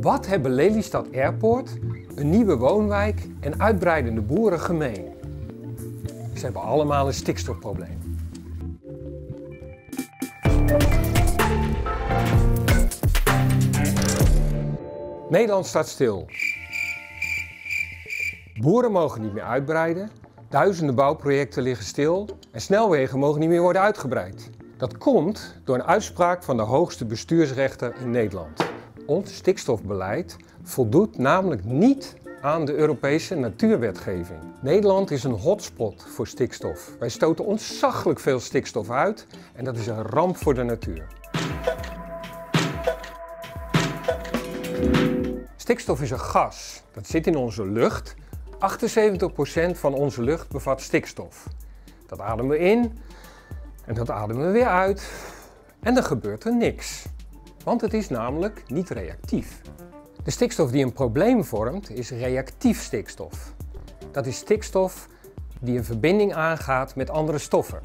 Wat hebben Lelystad Airport, een nieuwe woonwijk en uitbreidende boeren gemeen? Ze hebben allemaal een stikstofprobleem. Nederland staat stil. Boeren mogen niet meer uitbreiden, duizenden bouwprojecten liggen stil en snelwegen mogen niet meer worden uitgebreid. Dat komt door een uitspraak van de hoogste bestuursrechter in Nederland. Ons stikstofbeleid voldoet namelijk niet aan de Europese natuurwetgeving. Nederland is een hotspot voor stikstof. Wij stoten ontzaglijk veel stikstof uit en dat is een ramp voor de natuur. Stikstof is een gas. Dat zit in onze lucht. 78% van onze lucht bevat stikstof. Dat ademen we in en dat ademen we weer uit. En dan gebeurt er niks. Want het is namelijk niet reactief. De stikstof die een probleem vormt is reactief stikstof. Dat is stikstof die een verbinding aangaat met andere stoffen.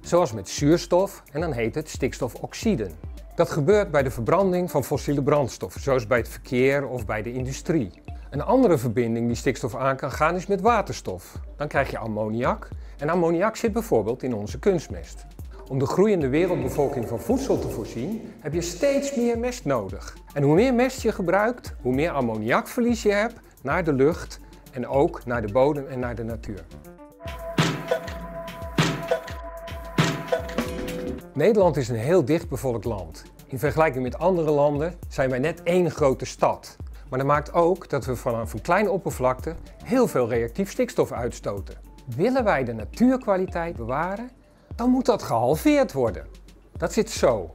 Zoals met zuurstof en dan heet het stikstofoxiden. Dat gebeurt bij de verbranding van fossiele brandstoffen, zoals bij het verkeer of bij de industrie. Een andere verbinding die stikstof aan kan gaan is met waterstof. Dan krijg je ammoniak en ammoniak zit bijvoorbeeld in onze kunstmest. Om de groeiende wereldbevolking van voedsel te voorzien, heb je steeds meer mest nodig. En hoe meer mest je gebruikt, hoe meer ammoniakverlies je hebt naar de lucht en ook naar de bodem en naar de natuur. Nederland is een heel dichtbevolkt land. In vergelijking met andere landen zijn wij net één grote stad. Maar dat maakt ook dat we vanaf een kleine oppervlakte heel veel reactief stikstof uitstoten. Willen wij de natuurkwaliteit bewaren, dan moet dat gehalveerd worden. Dat zit zo.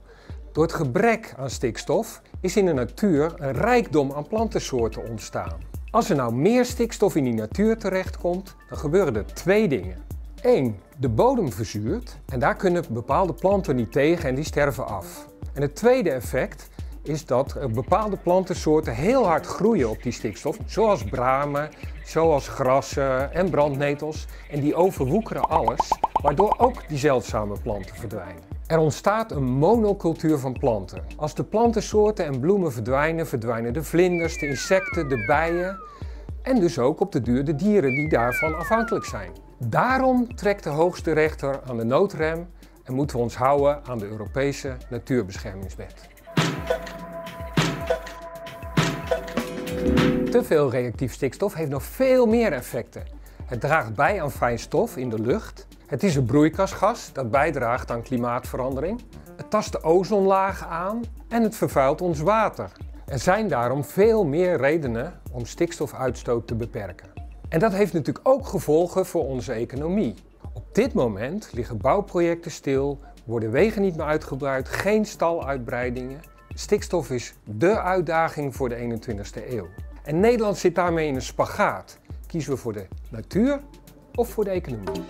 Door het gebrek aan stikstof is in de natuur een rijkdom aan plantensoorten ontstaan. Als er nou meer stikstof in die natuur terechtkomt, dan gebeuren er twee dingen. Eén, de bodem verzuurt en daar kunnen bepaalde planten niet tegen en die sterven af. En het tweede effect is dat bepaalde plantensoorten heel hard groeien op die stikstof, zoals bramen, zoals grassen en brandnetels. En die overwoekeren alles, waardoor ook die zeldzame planten verdwijnen. Er ontstaat een monocultuur van planten. Als de plantensoorten en bloemen verdwijnen, verdwijnen de vlinders, de insecten, de bijen en dus ook op de duur de dieren die daarvan afhankelijk zijn. Daarom trekt de hoogste rechter aan de noodrem en moeten we ons houden aan de Europese Natuurbeschermingswet. Te veel reactief stikstof heeft nog veel meer effecten. Het draagt bij aan fijnstof in de lucht. Het is een broeikasgas dat bijdraagt aan klimaatverandering. Het tast de ozonlaag aan en het vervuilt ons water. Er zijn daarom veel meer redenen om stikstofuitstoot te beperken. En dat heeft natuurlijk ook gevolgen voor onze economie. Op dit moment liggen bouwprojecten stil, worden wegen niet meer uitgebreid, geen staluitbreidingen. Stikstof is dé uitdaging voor de 21ste eeuw. En Nederland zit daarmee in een spagaat. Kiezen we voor de natuur of voor de economie?